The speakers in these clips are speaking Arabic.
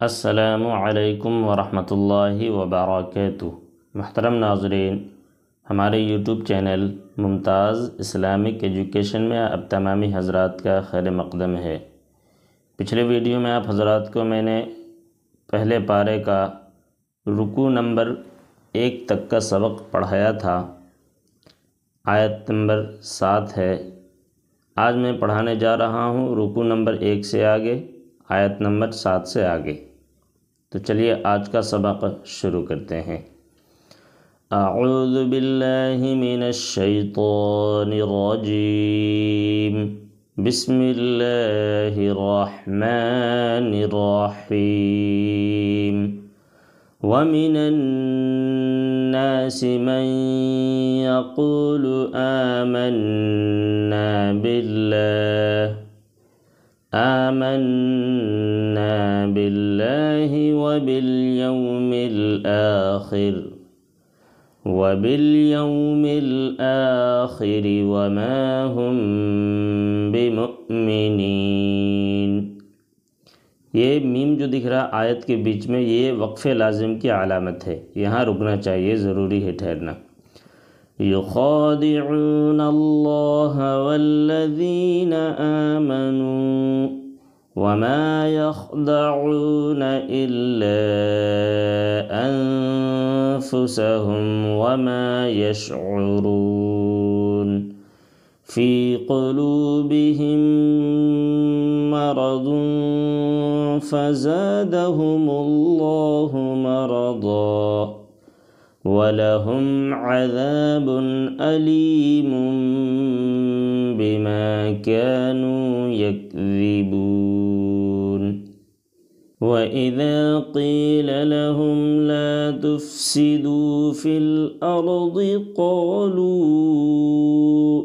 السلام علیکم ورحمۃ اللہ وبرکاتہ۔ محترم ناظرین، ہمارے یوٹیوب چینل ممتاز اسلامک ایجوکیشن میں آپ تمامی حضرات کا خیر مقدم ہے۔ پچھلے ویڈیو میں آپ حضرات کو میں نے پہلے پارے کا رکو نمبر ایک تک کا سبق پڑھایا تھا۔ آیت نمبر سات ہے۔ آج میں پڑھانے جا رہا ہوں رکو نمبر ایک سے آگے۔ آیت نمبر سات سے آگے۔ تو چلیے، آج کا سبق شروع کرتے ہیں۔ اعوذ باللہ من الشیطان الرجیم۔ بسم اللہ الرحمن الرحیم۔ ومن الناس من يقول آمنا بالله آمنا بالله وباليوم الآخر وباليوم الآخر وما هم بمؤمنين۔ یہ میم جو دکھ رہا آیت کے بیچ میں، یہ وقف لازم کی علامت ہے۔ یہاں رکنا چاہیے، ضروری ہے ٹھہرنا۔ يخادعون الله والذين آمنوا وما يخدعون إلا أنفسهم وما يشعرون في قلوبهم مرض فزادهم الله مرضاً ولهم عذاب أليم بما كانوا يكذبون. وإذا قيل لهم لا تفسدوا في الأرض قالوا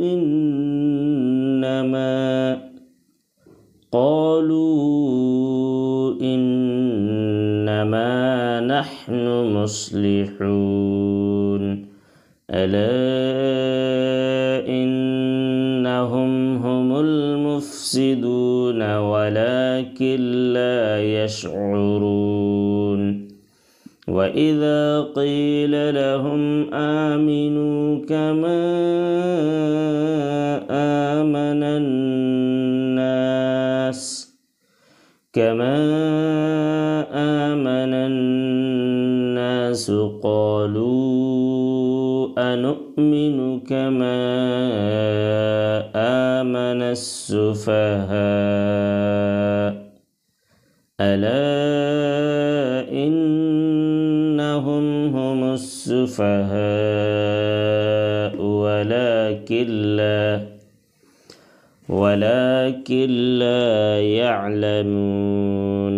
إنما قالوا نحن مصلحون. ألا إنهم هم المفسدون ولكن لا يشعرون. وإذا قيل لهم آمنوا كما آمن الناس كما أنؤمن كما آمن السفهاء. ألا إنهم هم السفهاء ولكن لا ولكن لا يعلمون.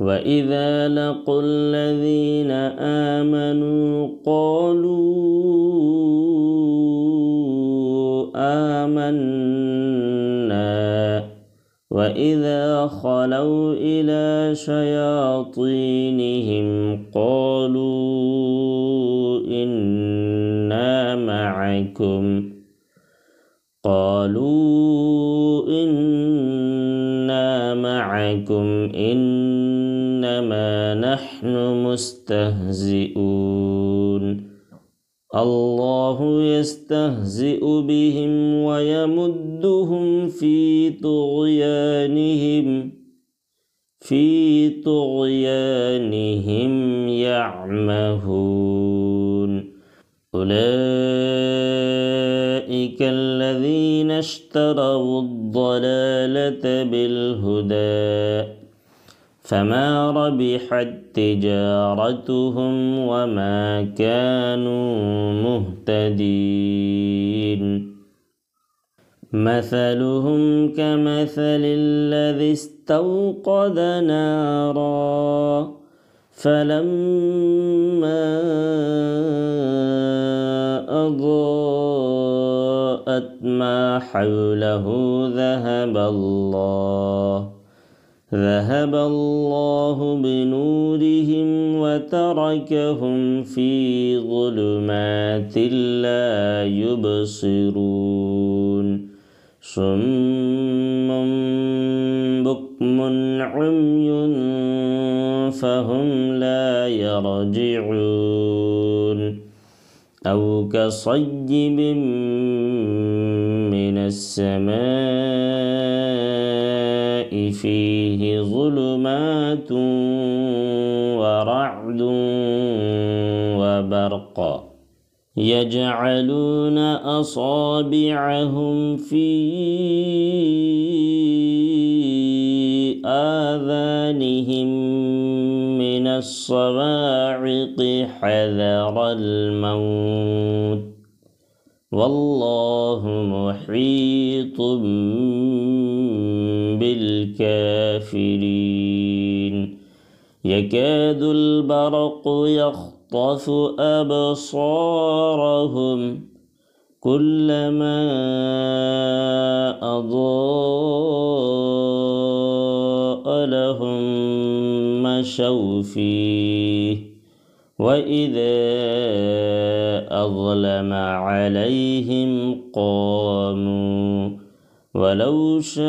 وإذا لقوا الذين آمنوا قالوا آمنا وإذا خلوا إلى شياطينهم قالوا إنا معكم قالوا معكم إنما نحن مستهزئون. الله يستهزئ بهم ويمدهم في طغيانهم في طغيانهم يعمهون. أولئك اشتروا الضلالة بالهدى فما ربحت تجارتهم وما كانوا مهتدين. مثلهم كمثل الذي استوقد نارا فلما أضاءت حوله ذهب الله. ذهب الله بنورهم وتركهم في ظلمات لا يبصرون. صم بكم عمي فهم لا يرجعون. أو كصيب من السماء فيه ظلمات ورعد وبرق يجعلون أصابعهم في آذانهم من الصواعق حذر الموت. والله محيط بالكافرين. يكاد البرق يخطف أبصارهم. كلما أضاء لهم مشوا فيه وإذا أظلم عليهم قاموا. ولو شاء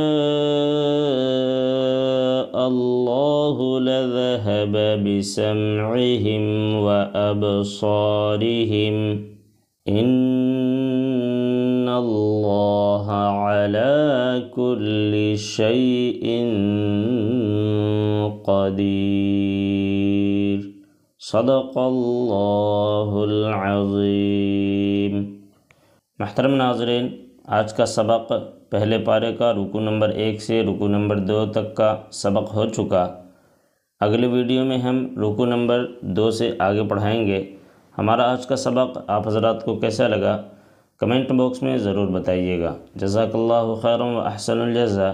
الله لذهب بسمعهم وأبصارهم. إن الله على كل شيء قدیر صدق اللہ العظیم محترم ناظرین، آج کا سبق پہلے پارے کا رکو نمبر ایک سے رکو نمبر دو تک کا سبق ہو چکا۔ اگلے ویڈیو میں ہم رکو نمبر دو سے آگے پڑھائیں گے۔ ہمارا آج کا سبق آپ حضرات کو کیسا لگا؟ کمنٹ باکس میں ضرور بتائیے گا۔ جزاک اللہ خیر و احسن الجزا